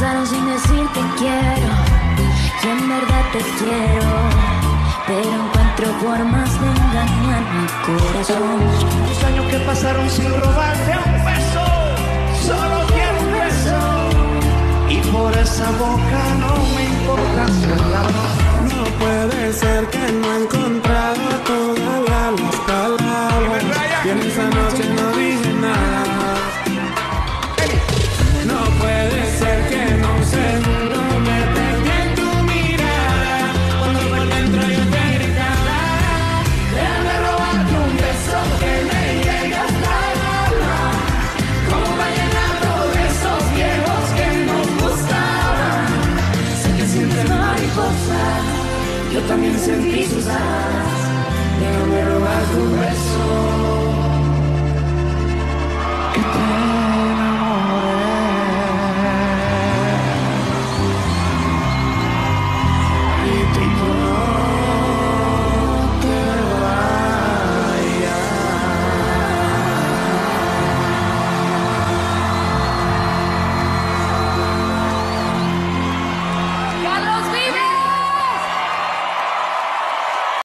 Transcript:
pasaron sin decirte quiero. Y en verdad te quiero. Pero encuentro formas de engañar mi corazón. Los años que pasaron sin robarte un beso. Solo quiero un beso. Y por esa boca no me importa No puede ser que no he encontrado todas las palabras. Y en esa noche no dije nada. Yo también sentí sus alas.